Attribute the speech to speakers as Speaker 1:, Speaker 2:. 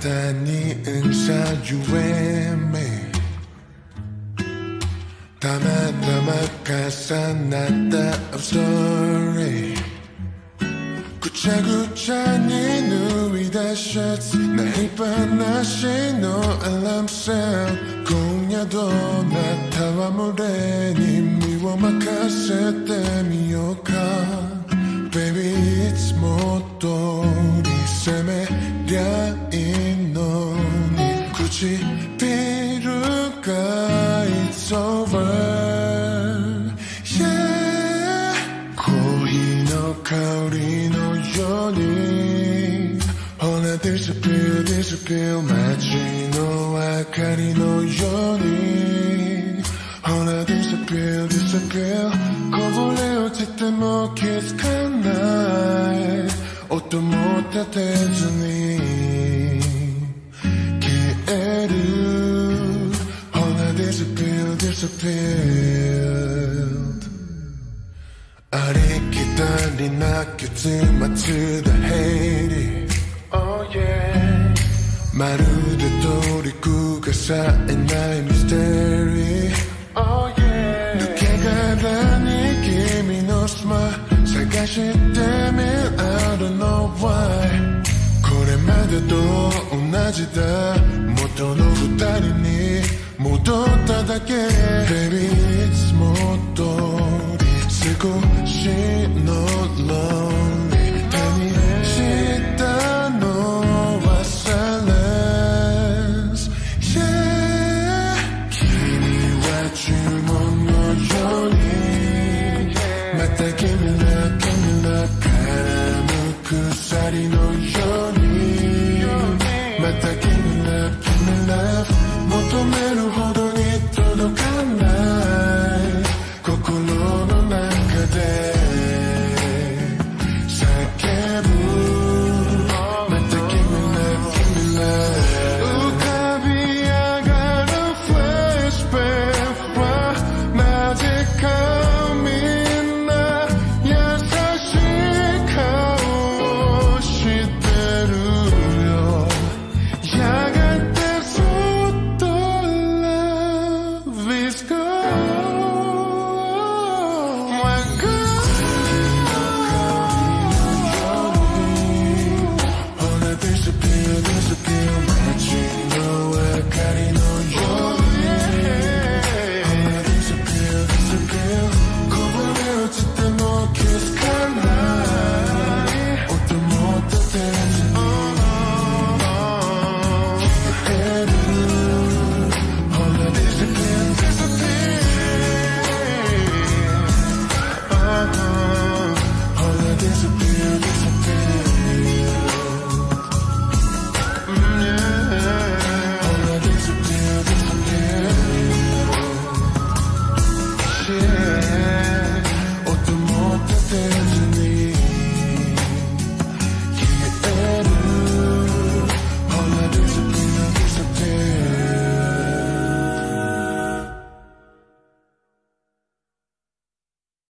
Speaker 1: たに응사 you and me たまたま重なった I'm sorry. ぐちゃぐちゃに脱いだシャツない話のアラームセル今夜どうなったれに身を任せてみようか Baby いつも香りのようにほら disappear disappear 街の明かりのようにほら disappear disappear こぼれ落ちても気づかない音も立てずに消えるほら disappear disappear ありきたりな結末だヘイリ。ー Oh yeah まるでトリックがさえないミステリー。Oh yeah 抜け殻に君のスマ探してみる I don't know why これまでと同じだ。元の二人に戻っただけ。Baby いつもと